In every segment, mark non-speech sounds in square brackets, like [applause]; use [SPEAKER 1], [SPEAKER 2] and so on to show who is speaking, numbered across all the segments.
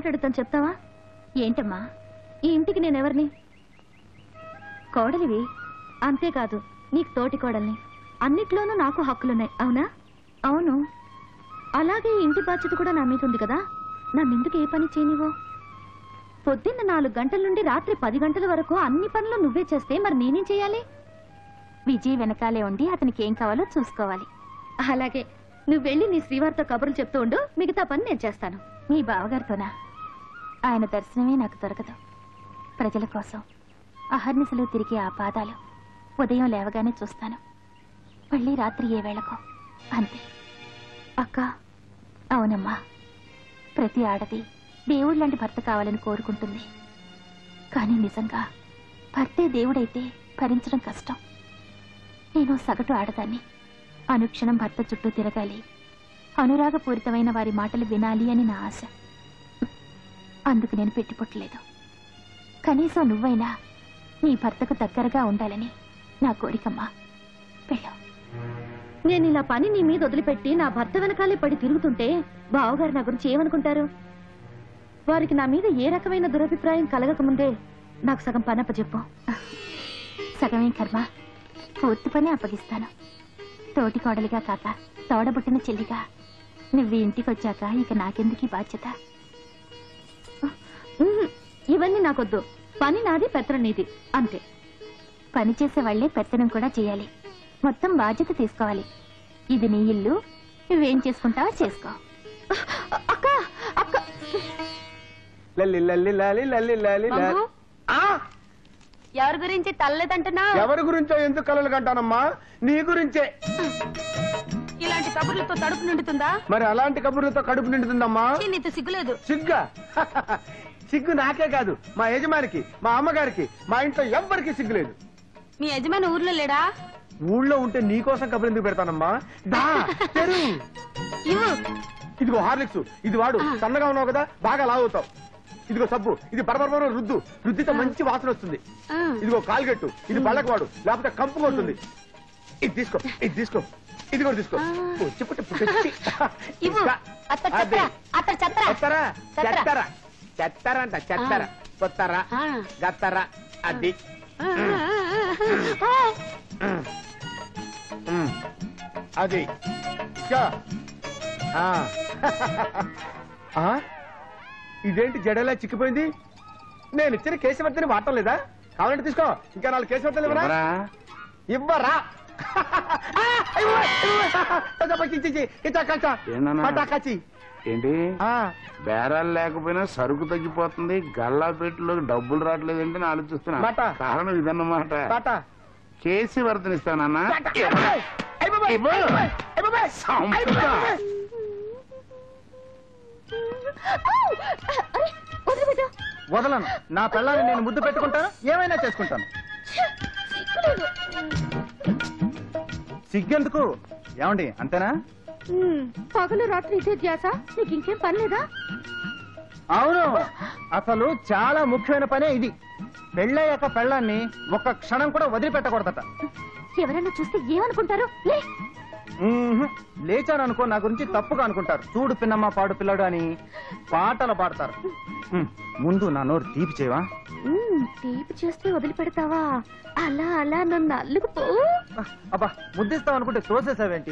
[SPEAKER 1] మాట అడుగుతాను చెప్తావా? ఏంటమ్మా? ఈ ఇంటికి నేనెవరిని? కోడలివి? అంతేకాదు నీకు తోటి కోడల్ని. అన్నిట్లోనూ నాకు హక్కులున్నాయి అవునా? అవును. అలాగే ఈ ఇంటి బాధ్యత కూడా నా మీద ఉంది కదా? నన్ను ఎందుకు ఏ పని చేయనివో పొద్దున్న నాలుగు గంటల నుండి రాత్రి పది గంటల వరకు అన్ని పనులు నువ్వే చేస్తే మరి నేనేం చేయాలి? విజయ్ వెనకాలే ఉండి అతనికి ఏం కావాలో చూసుకోవాలి. అలాగే నువ్వు వెళ్ళి నీ శ్రీవారితో కబుర్లు చెప్తూ ఉండు మిగతా పని నేను చేస్తాను. మీ బావగారితోనా? ఆయన దర్శనమే నాకు దొరకదు. ప్రజల కోసం. అహర్నిశలు తిరిగే ఆ పాదాలు. ఉదయం లేవగానే చూస్తాను. మళ్ళీ రాత్రి ఏ వేళకో. అంతే. అక్క అవునమ్మా. ప్రతి ఆడది దేవుళ్ళంటి భర్త కావాలని కోరుకుంటుంది. కానీ నిజంగా భర్తే దేవుడైతే భరించడం కష్టం. నేను సగటు ఆడదాన్ని. అనుక్షణం భర్త చుట్టూ తిరగాలి. అనురాగపూరితమైన వారి మాటలు వినాలి అని నా ఆశ. అందుకు నేను పెట్టిపుట్టలేదు కనీసం నువ్వైనా నీ భర్తకు దగ్గరగా ఉండాలని నా కోరికమ్మా. వెళ్ళు. నేను ఇలా పని నీ మీద వదిలిపెట్టి నా భర్త వెనకాలే పడి తిరుగుతుంటే బావగారు నా గురించి ఏమనుకుంటారు? వారికి నా మీద ఏ రకమైన దురభిప్రాయం కలగకముందే నాకు సగం పని అప్పచెప్పు. సగమే కర్మ? పూర్తి పని అప్పగిస్తాను. తోటి కోడలిగా కాక తోడబుట్టిన చెల్లిగా నువ్వు ఇంటికి వచ్చాక ఇక నాకెందుకు బాధ్యత? ఇవన్నీ నాకొద్దు. పని నాది పెత్తనం నీది. అంతే. పని చేసే వాళ్ళే పెత్తనం కూడా చేయాలి. మొత్తం బాధ్యత తీసుకోవాలి. ఇది నీ ఇల్లు నువ్వేం చేసుకుంటావో చేసుకో. అక్క అక్క.
[SPEAKER 2] లల్లి లల్లి లాలి లల్లి లాలి లాలి.
[SPEAKER 1] బాబు?
[SPEAKER 2] ఆ!
[SPEAKER 1] ఎవరి గురించి తల్లదంటున్నా?
[SPEAKER 2] ఎవరి గురించో ఎందుకు కలలు కంటానమ్మా? నీ గురించే.
[SPEAKER 1] ఇలాంటి కబుర్లతో తడుపు నిండుతుందా?
[SPEAKER 2] మరి అలాంటి కబుర్లతో కడుపు నిండుతుందమ్మా?
[SPEAKER 1] నీతో సిగ్గులేదు.
[SPEAKER 2] సిగ్గా? సిగ్గు నాకే కాదు. మా యజమానికి మా అమ్మగారికి మా ఇంట్లో ఎవ్వరికి సిగ్గు లేదు.
[SPEAKER 1] మీ యజమాని ఊర్లో లేడా?
[SPEAKER 2] ఊళ్ళో ఉంటే నీకోసం కబురు ఎందుకు పెడతానమ్మా? దా తెరు.
[SPEAKER 1] ఇవ్వు.
[SPEAKER 2] ఇదిగో హార్లిక్స్ ఇది వాడు. సన్నగా ఉన్నావు కదా బాగా లాగుతావు ఇదిగో సబ్బు ఇది పరపరపర రుద్దు రుద్దితో మంచి వాసన వస్తుంది. ఇదిగో కాల్గెట్టు ఇది పళ్ళకు వాడు లేకపోతే కంపు కొడుతుంది ఇది తీసుకో ఇది తీసుకో ఇది కూడా తీసుకో పుట్టి పుట్టి చెత్తరా
[SPEAKER 1] చెత్తరా.
[SPEAKER 2] చెత్తరా చెత్తరా అంట చెత్తరా. కొత్తరా
[SPEAKER 1] ఆ.
[SPEAKER 2] గత్తరా అది. ఉమ్. అది. చా. ఆ. ఆ? ఇదేంటి జడలా చిక్కిపోయింది? నేను ఇచ్చిన కేశవర్తని వాడటం లేదా? కావాలంటే తీసుకో. ఇంకా నాలుగు కేశవర్తలు ఇవ్వరా? ఇవ్వరా? ఆ, ఇవ్వు, ఇవ్వు. కొంచెం. ఇచ్చి.
[SPEAKER 3] ఏంటి?
[SPEAKER 2] ఆ,
[SPEAKER 3] బేరాలు లేకపోయినా సరుకు తగ్గిపోతుంది గల్లా పెట్టిలోకి డబ్బులు రావట్లేదు అంటే నేను ఆలోచిస్తున్నా.
[SPEAKER 2] మాట.
[SPEAKER 3] కారణం ఇదన్నమాట.
[SPEAKER 2] టాటా.
[SPEAKER 3] కేసీ వర్తనిస్తానన్నా.
[SPEAKER 2] వదలను. నా పిల్లల్ని నేను ముద్దు పెట్టుకుంటాను. ఏమైనా చేసుకుంటాను. సిగ్గెందుకు? ఏమండి అంతేనా?
[SPEAKER 1] పగలు రాత్రి ఇదే ధ్యాస? నీకు ఇంకేం పని లేదా?
[SPEAKER 2] అవును. అసలు చాలా ముఖ్యమైన పనే ఇది. పెళ్ళయ్యాక పెళ్ళాన్ని ఒక్క క్షణం కూడా వదిలిపెట్టకూడదట.
[SPEAKER 1] ఎవరైనా చూస్తే ఏమనుకుంటారు? లే.
[SPEAKER 2] లేచాను అనుకో నా గురించి తప్పుగా అనుకుంటారు. చూడు పిన్నమ్మ పాడు పిల్లడు అని పాటలు పాడతారు. ముందు నా నోరు తీపి చేయవా?
[SPEAKER 1] తీపి చేస్తే వదిలిపెడతావా? అలా అలా నన్ను అల్లుకుపో.
[SPEAKER 2] అబ్బా ముద్దిస్తావు అనుకుంటే తోసేసావేంటి?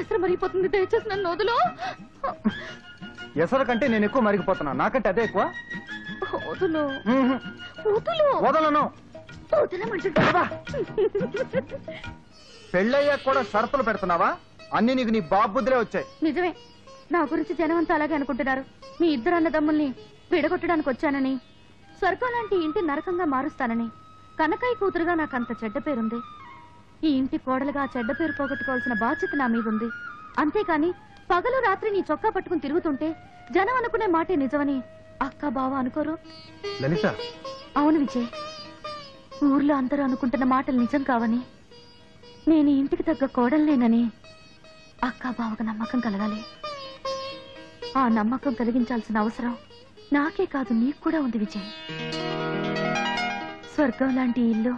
[SPEAKER 1] ఎసరు మరిగిపోతుంది దయచేసి నన్ను వదులు.
[SPEAKER 2] ఎసరు కంటే నేను ఎక్కువ మరిగిపోతున్నా. నాకంటే అదే ఎక్కువ?
[SPEAKER 1] వదులు.
[SPEAKER 2] వదలను.
[SPEAKER 1] వదలమంటుంటా
[SPEAKER 2] పెళ్ళయ్యాక కూడా షరతులు పెడుతున్నావా? అన్ని నీకు నీ బాబుద్దులే వచ్చాయి.
[SPEAKER 1] నిజమే. నా గురించి జనం అంతా అలాగే అనుకుంటున్నారు. మీ ఇద్దరు అన్నదమ్ముల్ని విడగొట్టడానికి వచ్చానని స్వర్గం లాంటి ఇంటి నరకంగా మారుస్తానని కనకాయ కూతురుగా నాకు అంత చెడ్డ పేరుంది. ఈ ఇంటి కోడలుగా చెడ్డ పేరు పోగొట్టుకోవాల్సిన బాధ్యత నా మీద ఉంది. అంతేకాని పగలు రాత్రి నీ చొక్కా పట్టుకుని తిరుగుతుంటే జనం అనుకునే మాటే నిజమని అక్క బావ అనుకోరు?
[SPEAKER 2] లలిత.
[SPEAKER 1] అవును విజయ్. ఊర్లో అందరూ అనుకుంటున్న మాటలు నిజం కావని నేను ఇంటికి తగ్గ కోడలేనని అక్క బావకు నమ్మకం కలగాలి. ఆ నమ్మకం కలిగించాల్సిన అవసరం నాకే కాదు నీకు కూడా ఉంది విజయ్. స్వర్గం లాంటి ఇల్లు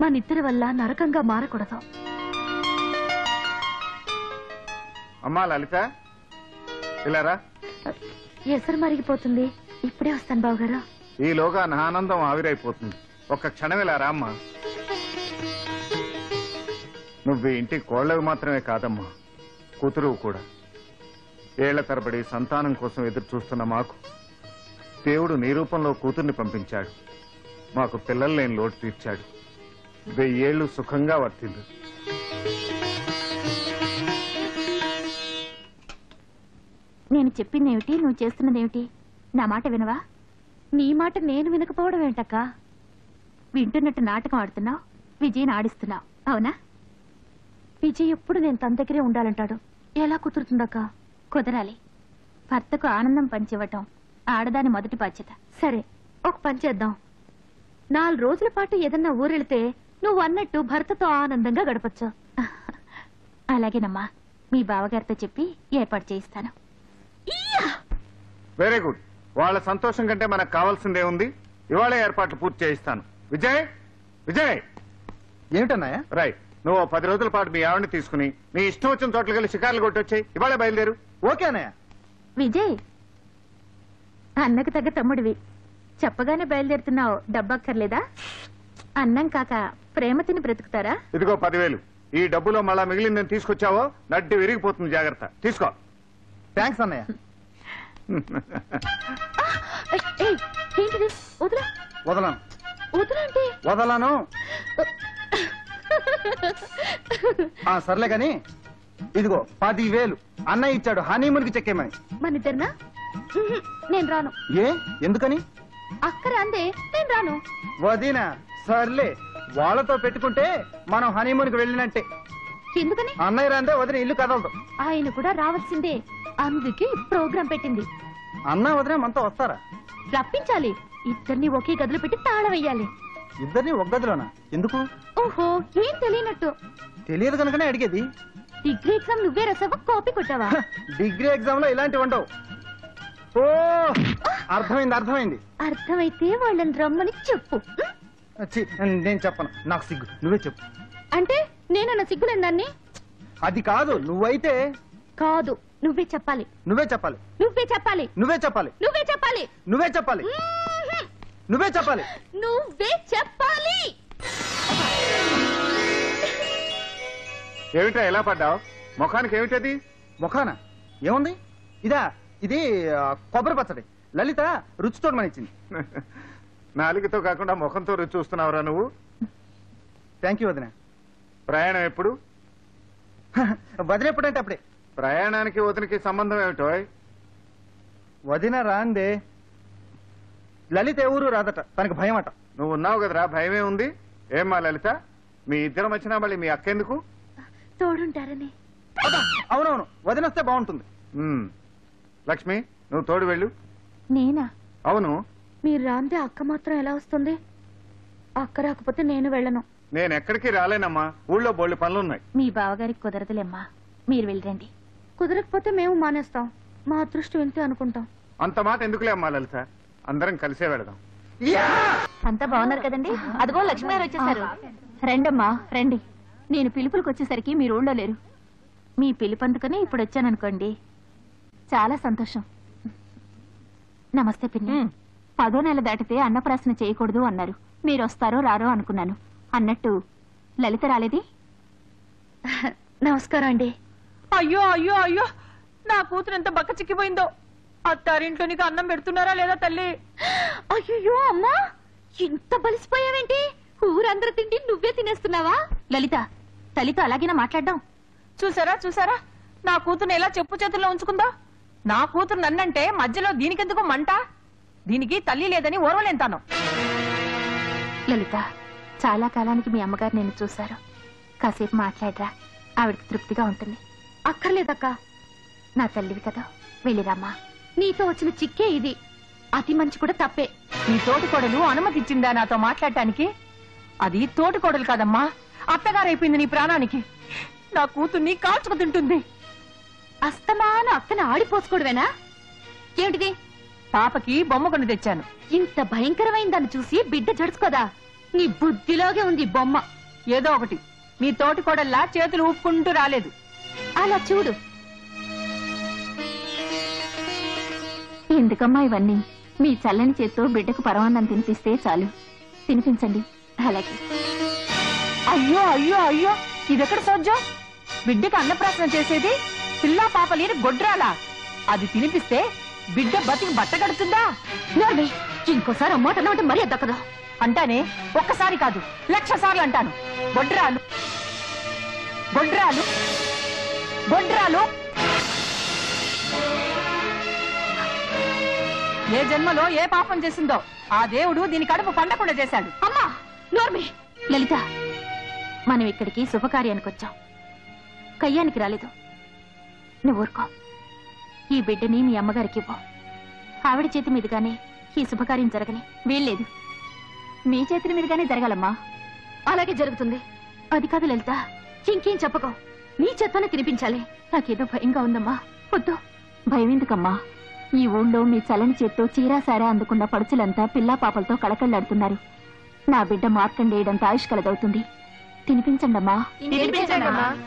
[SPEAKER 1] మనిద్దరి వల్ల నరకంగా మారకూడదు.
[SPEAKER 3] అమ్మా లలిత.
[SPEAKER 1] ఎసరు మరిగిపోతుంది? ఇప్పుడే వస్తాను బావగారు.
[SPEAKER 4] ఈలోగా నా ఆనందం ఆవిరైపోతుంది. ఒక్క క్షణం ఇలా రా అమ్మా. నువ్వు ఇంటి కోళ్ళవి మాత్రమే కాదమ్మా. కూతురు కూడా. ఏళ్ళ తరబడి సంతానం కోసం ఎదురు చూస్తున్న మాకు దేవుడు నీ రూపంలో కూతుర్ని పంపించాడు. మాకు పిల్లలు లేని లోటు తీర్చాడు. వెయ్యేళ్ళు సుఖంగా వర్తిల్లు
[SPEAKER 1] నేను చెప్పిందేమిటి? నువ్వు చేస్తున్నదేమిటి? నా మాట వినవా? నీ మాట నేను వినకపోవడం ఏంటక్క? వింటున్నట్టు నాటకం ఆడుతున్నావు విజయ్ని ఆడిస్తున్నావు అవునా? విజయ్ ఎప్పుడు నేను తన దగ్గరే ఉండాలంటాడు. ఎలా కుదురుతుందక్క? కుదరాలి. భర్తకు ఆనందం పంచివ్వటం ఆడదాని మొదటి బాధ్యత. సరే ఒక పని చేద్దాం. నాలుగు రోజుల పాటు ఏదన్నా ఊరెళ్తే నువ్వు అన్నట్టు భర్తతో ఆనందంగా గడపచ్చు. అలాగేనమ్మా మీ బావగారితో చెప్పి ఏర్పాటు చేయిస్తాను.
[SPEAKER 4] వెరీ గుడ్ వాళ్ళ సంతోషం కంటే మనకు కావాల్సిందే ఉంది. ఇవాళ ఏర్పాట్లు పూర్తి చేయిస్తాను. విజయ్! విజయ్!
[SPEAKER 5] ఏమిటన్నాయా?
[SPEAKER 4] రైట్ నువ్వు పది రోజుల పాటు మీ ఆవిడని తీసుకుని నీ ఇష్టం వచ్చిన చోట్లకి వెళ్ళి షికార్లు కొట్టొచ్చాయి. ఇవాళ బయలుదేరు.
[SPEAKER 5] ఓకే అన్నయ్య.
[SPEAKER 1] విజయ్! అన్నకు తగ్గ తమ్ముడివి. చెప్పగానే బయలుదేరుతున్నావు. డబ్బక్కర్లేదా అన్నం కాక ప్రేమ తిని బ్రతుకుతారా?
[SPEAKER 4] ఇదిగో పదివేలు. ఈ డబ్బులో మళ్ళా మిగిలిందని తీసుకొచ్చావో నడ్డి విరిగిపోతుంది జాగ్రత్త. తీసుకో.
[SPEAKER 5] థ్యాంక్స్ అన్నయ్య.
[SPEAKER 1] ఏయ్, ఏయ్, ఏంటిది? వదిలా.
[SPEAKER 5] వదలను.
[SPEAKER 1] వదిలా అంటే?
[SPEAKER 5] వదలను. ఆ సర్లే గాని ఇదిగో పదివేలు. అన్నయ్య ఇచ్చాడు హనీమూన్కి చెక్కేమని.
[SPEAKER 1] మన ఇద్దరినా ఉహుం, నేను రాను.
[SPEAKER 5] ఏ? ఎందుకని?
[SPEAKER 1] అక్కర అందే నేను రాను.
[SPEAKER 5] వదినా సర్లే. వాళ్ళతో పెట్టుకుంటే మనం హనీమూన్కి వెళ్ళినట్టే.
[SPEAKER 1] ఎందుకని?
[SPEAKER 5] అన్నయ్య రాందే వదిన ఇల్లు కదలదు.
[SPEAKER 1] ఆయన కూడా రావాల్సిందే. అందుకే ప్రోగ్రాం పెట్టింది.
[SPEAKER 5] అన్న వదిన మనతో వస్తారా?
[SPEAKER 1] రప్పించాలి. ఇద్దరిని ఒకే గదిలో పెట్టి తాళం వేయాలి.
[SPEAKER 5] ఇద్దరిని ఒక గదిలోనా? ఎందుకు?
[SPEAKER 1] ఓహో ఏం తెలియనట్టు.
[SPEAKER 5] తెలియదు కనుకనే అడిగేది.
[SPEAKER 1] డిగ్రీ ఎగ్జామ్ నువ్వే రాసావా కాపీ కొట్టావా?
[SPEAKER 5] డిగ్రీ ఎగ్జామ్లో ఇలాంటివి ఉండవు. ఓ అర్థమైంది అర్థమైంది.
[SPEAKER 1] అర్థమైతే వాళ్ళని రమ్మని చెప్పు.
[SPEAKER 5] ఛీ, నేను చెప్పను. నాకు సిగ్గు. నువ్వే చెప్పు.
[SPEAKER 1] అంటే నేనన్న సిగ్గులేని దాన్ని?
[SPEAKER 5] అది కాదు నువ్వైతే
[SPEAKER 1] కాదు నువ్వే చెప్పాలి.
[SPEAKER 5] నువ్వే చెప్పాలి.
[SPEAKER 1] నువ్వే చెప్పాలి.
[SPEAKER 5] నువ్వే చెప్పాలి.
[SPEAKER 1] నువ్వే చెప్పాలి.
[SPEAKER 5] నువ్వే చెప్పాలి. నువ్వే చెప్పాలి.
[SPEAKER 1] నువ్వే చెప్పాలి.
[SPEAKER 4] ఏమిటా ఎలా పడ్డావు? ముఖానికి ఏమిటది?
[SPEAKER 5] ముఖాన? ఏముంది? ఇదా ఇది ఆ, కొబ్బరి పచ్చడి. లలిత రుచితో ఇచ్చింది. [laughs]
[SPEAKER 4] నాలుగుతో కాకుండా ముఖంతో రుచి చూస్తున్నావురా నువ్వు?
[SPEAKER 5] థ్యాంక్ యూ వదిన.
[SPEAKER 4] ప్రయాణం ఎప్పుడు? [laughs]
[SPEAKER 5] వదిన ఎప్పుడంటే అప్పుడే.
[SPEAKER 4] ప్రయాణానికి వదినకి సంబంధం ఏమిటో?
[SPEAKER 5] వదిన రాందే. లలిత ఏ ఊరు రాదట తనకు భయం అట
[SPEAKER 4] నువ్వు ఉన్నావు కదరా భయమే ఉంది. ఏమ్మా లలిత? మీ ఇద్దరం వచ్చినా మళ్ళీ మీ అక్కెందుకు?
[SPEAKER 1] తోడుంటారని.
[SPEAKER 5] అవునవును వదిన వస్తే బాగుంటుంది.
[SPEAKER 4] లక్ష్మి నువ్వు తోడు వెళ్ళు.
[SPEAKER 1] నేనా?
[SPEAKER 4] అవును.
[SPEAKER 1] మీరు రాందే అక్క మాత్రం ఎలా వస్తుంది? అక్క రాకపోతే నేను వెళ్ళను.
[SPEAKER 4] నేను ఎక్కడికి రాలేనమ్మా. ఊళ్ళో బోళ్ళు పనులున్నాయి.
[SPEAKER 1] మీ బావగారికి కుదరదులేమ్మా. మీరు వెళ్ళండి కుదరకపోతే మేము మానేస్తాం. మా అదృష్టం ఇంతే అనుకుంటాం.
[SPEAKER 4] అంత మాట ఎందుకులే అమ్మా లలిత? అందరం కలిసే వెళదాం.
[SPEAKER 1] అంతా బాగున్నారు కదండి? అదిగో లక్ష్మి గారు వచ్చేసారు. రండమ్మా రండి. నేను పిలుపులకు వచ్చేసరికి మీరు ఊళ్ళో లేరు. మీ పిలుపు అందుకని ఇప్పుడు వచ్చాననుకోండి. చాలా సంతోషం. నమస్తే పిన్ని. పదో నెల దాటితే అన్నప్రాసన చేయకూడదు అన్నారు. మీరు వస్తారో రారో అనుకున్నాను. అన్నట్టు లలిత రాలేది? నమస్కారం అండి.
[SPEAKER 6] అయ్యో అయ్యో అయ్యో! నా కూతురు ఎంత బక్క చిక్కిపోయిందో. అత్తారింట్లో నీకు అన్నం పెడుతున్నారా లేదా తల్లి?
[SPEAKER 1] అయ్యో అమ్మా! ఇంత బలిసిపోయావేంటి? ఊరందరూ తిండి నువ్వే తినేస్తున్నావా? లలిత తల్లితో అలాగేనా మాట్లాడడం?
[SPEAKER 6] చూసారా చూసారా? నా కూతురుని ఎలా చెప్పు చేతుల్లో ఉంచుకుందా? నా కూతురు నన్నంటే మధ్యలో దీనికెందుకు మంట? దీనికి తల్లి లేదని ఓర్వలేంతాను
[SPEAKER 1] లలిత చాలా కాలానికి మీ అమ్మగారు నేను చూశారు. కాసేపు మాట్లాడరా ఆవిడకి తృప్తిగా ఉంటుంది. అక్కర్లేదక్క. నా తల్లివి కదా వెళ్ళిరామ్మా నీతో వచ్చిన చిక్కే ఇది. అతి మంచి కూడా తప్పే.
[SPEAKER 6] నీ తోటి కోడలు అనుమతి ఇచ్చిందా నాతో మాట్లాడటానికి? అది తోటి కోడలు కాదమ్మా. అత్తగారైపోయింది నీ ప్రాణానికి. నా కూతుర్ని కాల్చుకు తింటుంది
[SPEAKER 1] అస్తమాను అక్కన ఆడిపోసుకోవడమేనా? ఏమిటిది?
[SPEAKER 6] పాపకి బొమ్మ కొని తెచ్చాను.
[SPEAKER 1] ఇంత భయంకరమైన దాన్ని చూసి బిడ్డ జడుచుకోదా నీ బుద్ధిలోగే ఉంది బొమ్మ.
[SPEAKER 6] ఏదో ఒకటి. నీ తోటి కోడల్లా చేతులు ఊపుకుంటూ రాలేదు.
[SPEAKER 1] అలా చూడు.
[SPEAKER 7] ఎందుకమ్మా ఇవన్నీ? మీ చల్లని చేత్తో బిడ్డకు పరమాన్నం తినిపిస్తే చాలు. తినిపించండి. అలాగే.
[SPEAKER 6] అయ్యో అయ్యో అయ్యో. ఇదెక్కడ సోజ్యం బిడ్డకి అన్నప్రాసన చేసేది పిల్ల పాప లేని గొడ్రాలా? అది తినిపిస్తే బిడ్డ బతికి బట్ట కడుతుందా?
[SPEAKER 7] నోర్మి ఇంకోసారి అమ్మాట అంటే మరీ దక్కదు?
[SPEAKER 6] అంటానే ఒక్కసారి కాదు లక్ష సార్లు అంటాను. గొడ్రాలు గొడ్రాలు గొడ్రాలు ఏ జన్మలో ఏ పాపం చేసిందో ఆ దేవుడు దీని కడుపు పండకుండా చేశాడు.
[SPEAKER 7] అమ్మా నోర్మి. లలిత మనం ఇక్కడికి శుభకార్యానికి వచ్చాం. కయ్యానికి రాలేదు. నువ్వు ఊరుకో. ఈ బిడ్డని మీ అమ్మగారికి ఇవ్వు. ఆవిడ చేతి మీదుగానే ఈ శుభకార్యం జరగని వీల్లేదు. మీ చేతుల మీదుగానే జరగాలమ్మా. అలాగే జరుగుతుంది. అది కాదు లలిత ఇంకేం చెప్పకో. నీ చేత్తోనే తినిపించాలి. నాకేదో భయంగా ఉందమ్మా. వద్దు. భయం ఎందుకమ్మా? ఈ ఊళ్ళో మీ చలని చేత్తో చీరా సారా అందుకున్న పడుచులంతా పిల్లా పాపలతో కళకళ్ళాడుతున్నారు నా బిడ్డ మార్కండేయడంత ఆయుష్ కలదవుతుంది. తినిపించండమ్మా.
[SPEAKER 6] తినిపించండమ్మా.